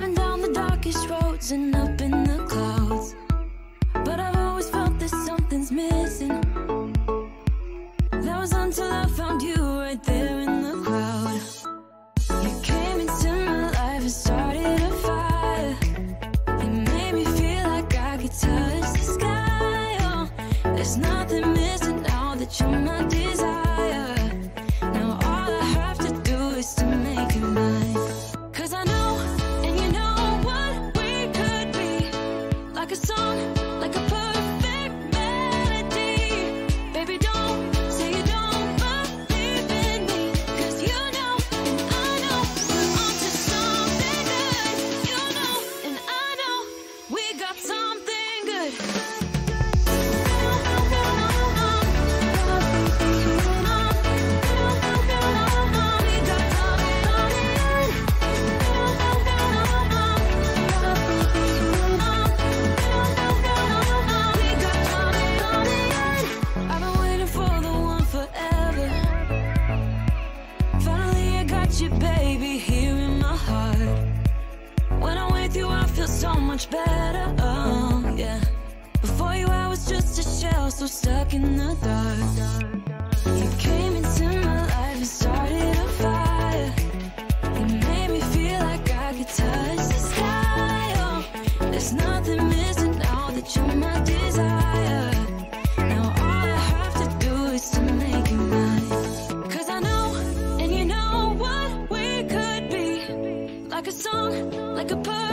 driving down the darkest roads and up in the much better, oh, yeah. Before you I was just a shell, so stuck in the dark You came into my life and started a fire. You made me feel like I could touch the sky, oh. There's nothing missing now that you're my desire. Now all I have to do is to make you mine. Cause I know, and you know what we could be. Like a song, like a poem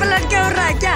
Pelan kau raja.